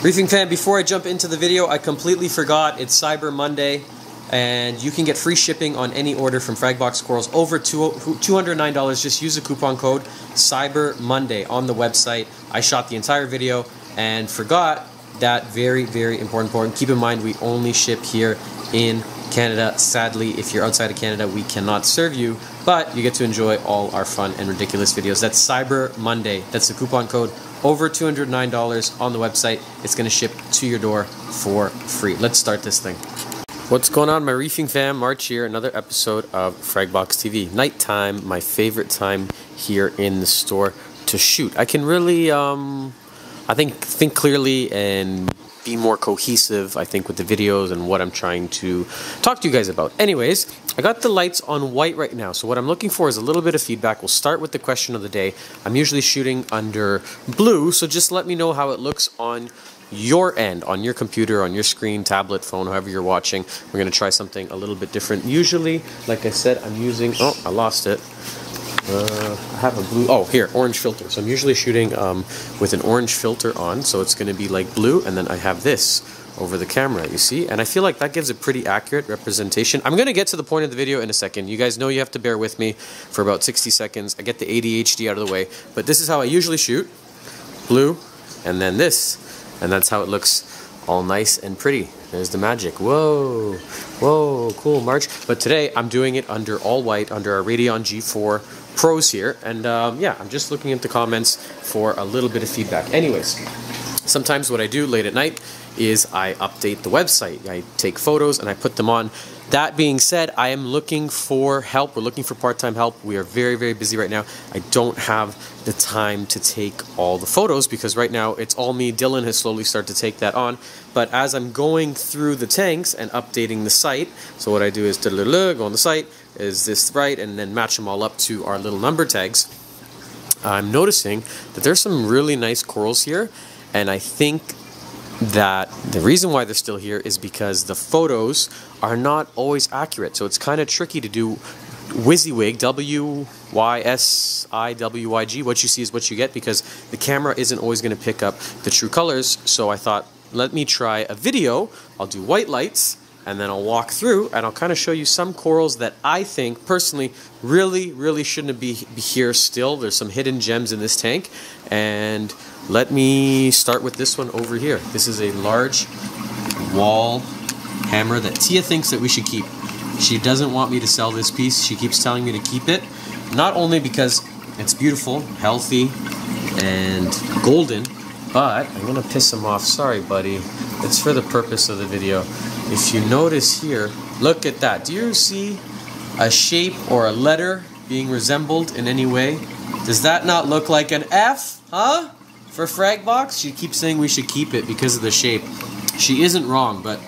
Briefing fan, before I jump into the video, I completely forgot it's Cyber Monday and you can get free shipping on any order from Fragbox Corals over $209. Just use the coupon code Cyber Monday on the website. I shot the entire video and forgot that very, very important point. Keep in mind, we only ship here in Canada. Sadly, if you're outside of Canada, we cannot serve you, but you get to enjoy all our fun and ridiculous videos. That's Cyber Monday. That's the coupon code over $209 on the website. It's going to ship to your door for free. Let's start this thing. What's going on, my reefing fam? March here, another episode of Fragbox TV. Nighttime, my favorite time here in the store to shoot. I can really, um, I think, think clearly and be more cohesive, I think, with the videos and what I'm trying to talk to you guys about. Anyways, I got the lights on white right now, so what I'm looking for is a little bit of feedback. We'll start with the question of the day. I'm usually shooting under blue, so just let me know how it looks on your end, on your computer, on your screen, tablet, phone, however you're watching. We're going to try something a little bit different. Usually, like I said, I'm using, oh, I lost it. Uh, I have a blue, oh, here, orange filter. So I'm usually shooting um, with an orange filter on, so it's going to be like blue, and then I have this over the camera, you see? And I feel like that gives a pretty accurate representation. I'm going to get to the point of the video in a second. You guys know you have to bear with me for about 60 seconds. I get the ADHD out of the way, but this is how I usually shoot. Blue, and then this. And that's how it looks all nice and pretty. There's the magic. Whoa, whoa, cool, March. But today I'm doing it under all white, under our Radion G4 Pros here. And um, yeah, I'm just looking at the comments for a little bit of feedback. Anyways, sometimes what I do late at night is I update the website. I take photos and I put them on. That being said, I am looking for help. We're looking for part-time help. We are very, very busy right now. I don't have the time to take all the photos because right now it's all me. Dylan has slowly started to take that on. But as I'm going through the tanks and updating the site, so what I do is go on the site, is this right, and then match them all up to our little number tags. I'm noticing that there's some really nice corals here, and I think that the reason why they're still here is because the photos are not always accurate. So it's kind of tricky to do WYSIWYG, W Y S I W Y G. What you see is what you get because the camera isn't always going to pick up the true colors. So I thought, let me try a video. I'll do white lights and then I'll walk through and I'll kind of show you some corals that I think personally really, really shouldn't be, here still. There's some hidden gems in this tank and let me start with this one over here. This is a large wall hammer that Tia thinks that we should keep. She doesn't want me to sell this piece. She keeps telling me to keep it, not only because it's beautiful, healthy, and golden, but I'm gonna piss him off. Sorry, buddy. It's for the purpose of the video. If you notice here, look at that. Do you see a shape or a letter being resembled in any way? Does that not look like an F? Huh? For Fragbox, she keeps saying we should keep it because of the shape. She isn't wrong, but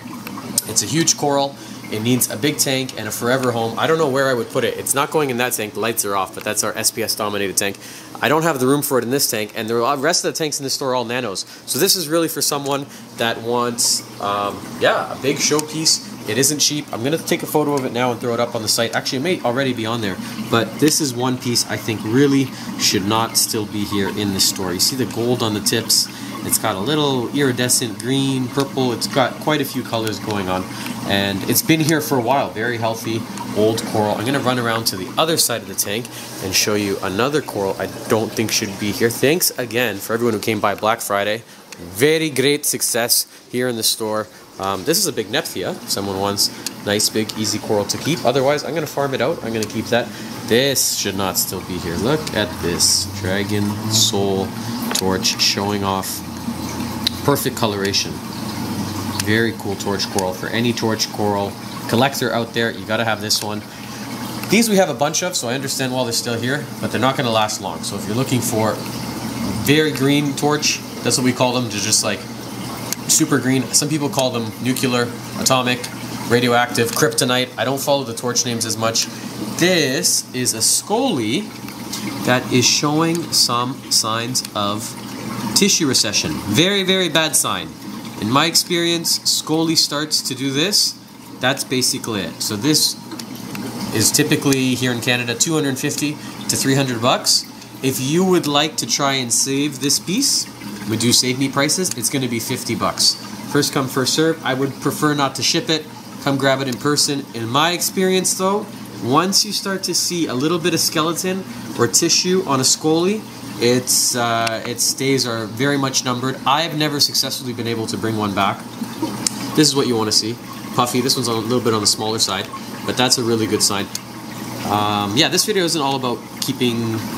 it's a huge coral. It needs a big tank and a forever home. I don't know where I would put it. It's not going in that tank. The lights are off, but that's our SPS dominated tank. I don't have the room for it in this tank, and the rest of the tanks in the store are all nanos. So this is really for someone that wants, um, yeah, a big showpiece it isn't cheap. I'm going to take a photo of it now and throw it up on the site. Actually, it may already be on there. But this is one piece I think really should not still be here in the store. You see the gold on the tips? It's got a little iridescent green, purple. It's got quite a few colors going on. And it's been here for a while. Very healthy, old coral. I'm going to run around to the other side of the tank and show you another coral I don't think should be here. Thanks again for everyone who came by Black Friday. Very great success here in the store. Um, this is a big Nephthya. Someone wants nice, big, easy coral to keep. Otherwise, I'm going to farm it out. I'm going to keep that. This should not still be here. Look at this. Dragon Soul Torch showing off perfect coloration. Very cool torch coral. For any torch coral collector out there, you got to have this one. These we have a bunch of, so I understand why they're still here, but they're not to last long. So if you're looking for very green torch, that's what we call them. They're just like super green. Some people call them nuclear, atomic, radioactive, kryptonite. I don't follow the torch names as much. This is a scoli that is showing some signs of tissue recession. Very, very bad sign. In my experience, scoli starts to do this. That's basically it. So this is typically here in Canada 250 to 300 bucks. if you would like to try and save this piece, we do save me prices. It's going to be 50 bucks. First come, first serve. I would prefer not to ship it. Come grab it in person. In my experience, though, once you start to see a little bit of skeleton or tissue on a Scoli, its uh, its days are very much numbered. I have never successfully been able to bring one back. This is what you want to see. Puffy. This one's a little bit on the smaller side, but that's a really good sign. Um, yeah, this video isn't all about keeping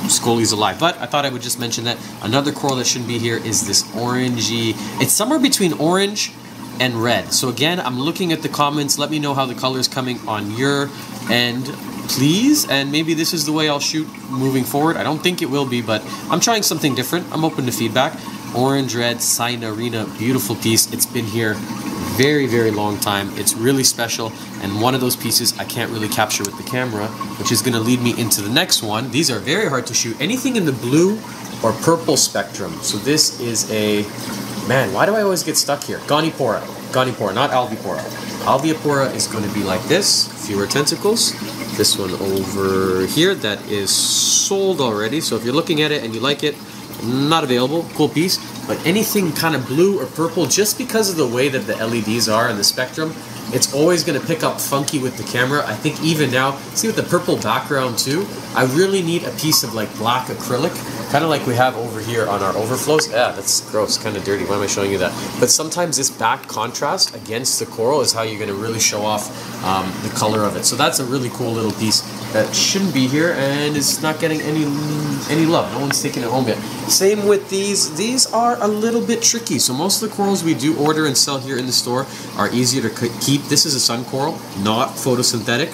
Scolies alive, but I thought I would just mention that another coral that shouldn't be here is this orangey. It's somewhere between orange and red. So again, I'm looking at the comments. Let me know how the color is coming on your end, please. And maybe this is the way I'll shoot moving forward. I don't think it will be, but I'm trying something different. I'm open to feedback. Orange Red Cynarina, beautiful piece. It's been here very, very long time. It's really special, and one of those pieces I can't really capture with the camera, which is going to lead me into the next one. These are very hard to shoot. Anything in the blue or purple spectrum. So this is a, man, why do I always get stuck here? Goniopora. Goniopora, not Alveopora. Alveopora is going to be like this, fewer tentacles. This one over here that is sold already. So if you're looking at it and you like it, not available, cool piece. But anything kind of blue or purple, just because of the way that the LEDs are in the spectrum, it's always going to pick up funky with the camera. I think even now, see with the purple background too, I really need a piece of like black acrylic, kind of like we have over here on our overflows. Yeah, that's gross, kind of dirty. Why am I showing you that? But sometimes this back contrast against the coral is how you're going to really show off um, the color of it. So that's a really cool little piece that shouldn't be here and is not getting any any love. No one's taking it home yet. Same with these. These are a little bit tricky. So most of the corals we do order and sell here in the store are easier to keep. This is a sun coral, not photosynthetic.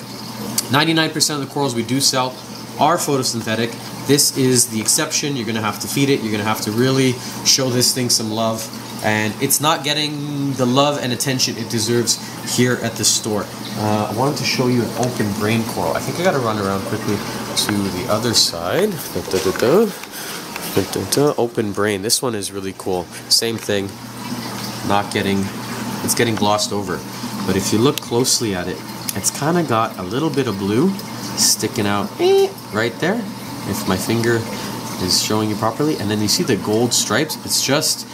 99% of the corals we do sell are photosynthetic. This is the exception. You're going to have to feed it. You're going to have to really show this thing some love. And it's not getting the love and attention it deserves here at the store. Uh, I wanted to show you an open brain coral. I think I got to run around quickly to the other side. Da, da, da, open brain. This one is really cool. Same thing. Not getting, it's getting glossed over. But if you look closely at it, it's kind of got a little bit of blue sticking out right there. If my finger is showing you properly. And then you see the gold stripes. It's just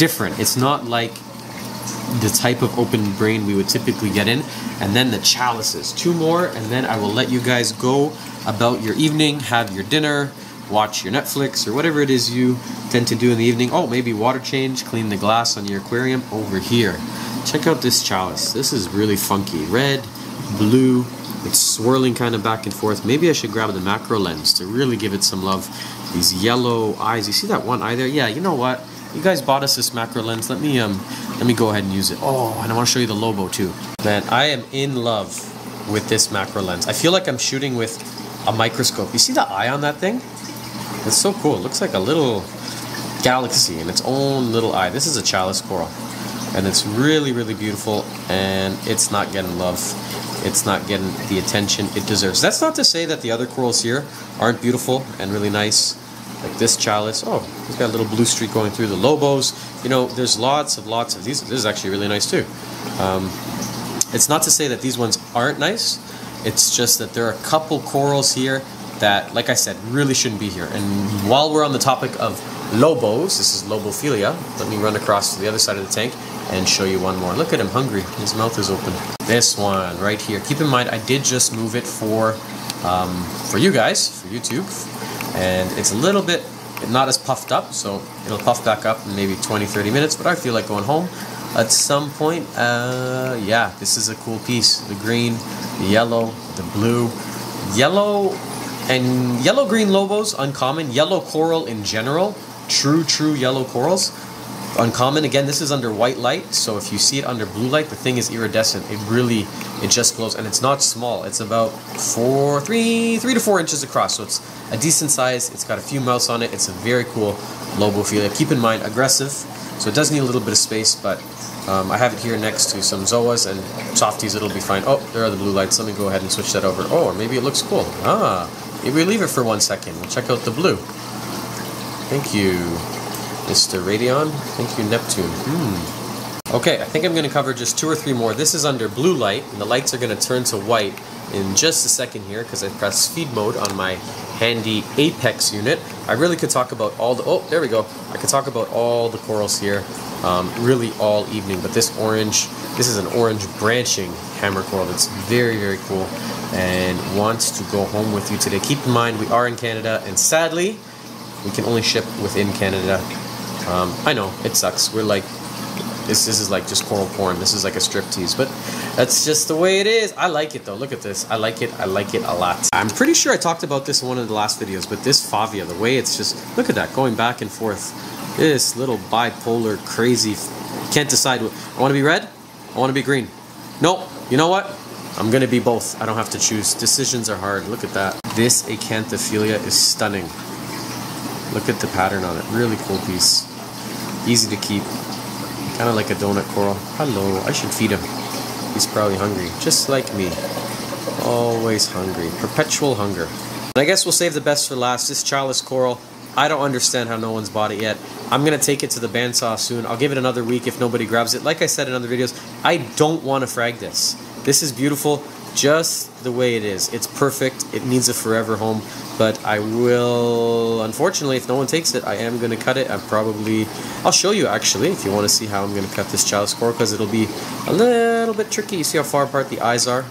different. It's not like the type of open brain we would typically get in. And then the chalices. Two more, and then I will let you guys go about your evening, have your dinner, watch your Netflix, or whatever it is you tend to do in the evening. Oh, maybe water change, clean the glass on your aquarium over here. Check out this chalice. This is really funky. Red, blue, it's swirling kind of back and forth. Maybe I should grab the macro lens to really give it some love. These yellow eyes. You see that one eye there? Yeah, you know what? You guys bought us this macro lens. Let me um let me go ahead and use it. Oh, and I want to show you the Lobo too. Man, I am in love with this macro lens. I feel like I'm shooting with a microscope. You see the eye on that thing? It's so cool. It looks like a little galaxy in its own little eye. This is a chalice coral. And it's really, really beautiful and it's not getting love it's not getting the attention it deserves. That's not to say that the other corals here aren't beautiful and really nice. Like this chalice. Oh, it's got a little blue streak going through the lobos. You know, there's lots of lots of these. This is actually really nice too. Um, it's not to say that these ones aren't nice. It's just that there are a couple corals here that, like I said, really shouldn't be here. And while we're on the topic of lobos, this is lobophyllia. Let me run across to the other side of the tank and show you one more. Look at him hungry. His mouth is open. This one right here. Keep in mind, I did just move it for um, for you guys, for YouTube, and it's a little bit not as puffed up, so it'll puff back up in maybe 20, 30 minutes, but I feel like going home at some point. Uh, yeah, this is a cool piece. The green, the yellow, the blue. Yellow and yellow-green lobos, uncommon. Yellow coral in general, true, true yellow corals uncommon. Again, this is under white light, so if you see it under blue light, the thing is iridescent. It really, it just glows, and it's not small. It's about four, three, three to four inches across, so it's a decent size. It's got a few mouths on it. It's a very cool lobo lobophyllia. Keep in mind, aggressive, so it does need a little bit of space, but um, I have it here next to some zoas and softies. It'll be fine. Oh, there are the blue lights. Let me go ahead and switch that over. Oh, or maybe it looks cool. Ah, maybe we leave it for one second. We'll check out the blue. Thank you. Mr. Radion. Thank you, Neptune. Hmm. Okay, I think I'm going to cover just two or three more. This is under blue light, and the lights are going to turn to white in just a second here because I pressed speed mode on my handy Apex unit. I really could talk about all the, oh, there we go. I could talk about all the corals here um, really all evening, but this orange, this is an orange branching hammer coral that's very, very cool and wants to go home with you today. Keep in mind, we are in Canada and sadly, we can only ship within Canada. Um, I know, it sucks. We're like this, this is like just coral porn. This is like a strip tease, but that's just the way it is. I like it though. Look at this. I like it. I like it a lot. I'm pretty sure I talked about this in one of the last videos, but this Favia, the way it's just, look at that, going back and forth. This little bipolar, crazy, can't decide. What, I want to be red. I want to be green. Nope. You know what? I'm going to be both. I don't have to choose. Decisions are hard. Look at that. This Acanthophyllia is stunning. Look at the pattern on it. Really cool piece. Easy to keep. Kind of like a donut coral. Hello, I should feed him. He's probably hungry, just like me. Always hungry. Perpetual hunger. And I guess we'll save the best for last. This chalice coral, I don't understand how no one's bought it yet. I'm going to take it to the bandsaw soon. I'll give it another week if nobody grabs it. Like I said in other videos, I don't want to frag this. This is beautiful just the way it is. It's perfect. It needs a forever home. But I will, unfortunately, if no one takes it, I am going to cut it. I'm probably, I'll show you actually if you want to see how I'm going to cut this chalice coral because it'll be a little bit tricky. You see how far apart the eyes are?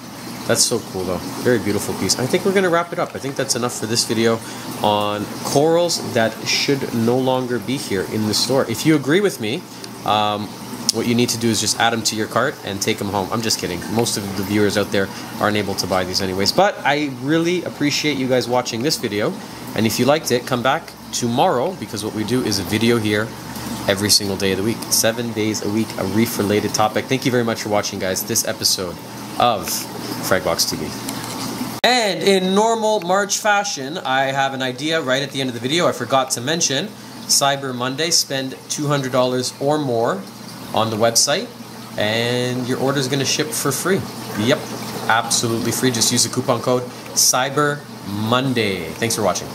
That's so cool though. Very beautiful piece. I think we're going to wrap it up. I think that's enough for this video on corals that should no longer be here in the store. If you agree with me, um, what you need to do is just add them to your cart and take them home. I'm just kidding. Most of the viewers out there aren't able to buy these anyways. But I really appreciate you guys watching this video. And if you liked it, come back tomorrow because what we do is a video here every single day of the week. Seven days a week, a reef-related topic. Thank you very much for watching, guys, this episode of Fragbox TV. And in normal March fashion, I have an idea right at the end of the video. I forgot to mention Cyber Monday. Spend $200 or more on the website and your order is going to ship for free. Yep, absolutely free. Just use the coupon code Cyber Monday. Thanks for watching.